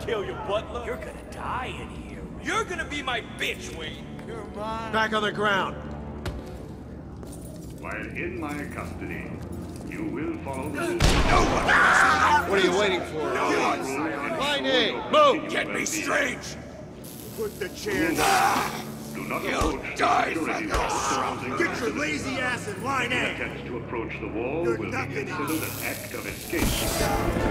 kill you, Butler. You're gonna die in here. You're gonna be my bitch, Wayne. You're mine. Back on the ground. While in my custody, you will follow the What are you waiting for? My name. Move. Get me straight! Put the chair Do not approach die for Get your lazy ass in line Any A. attempts to approach the wall You're will be considered an act of escape.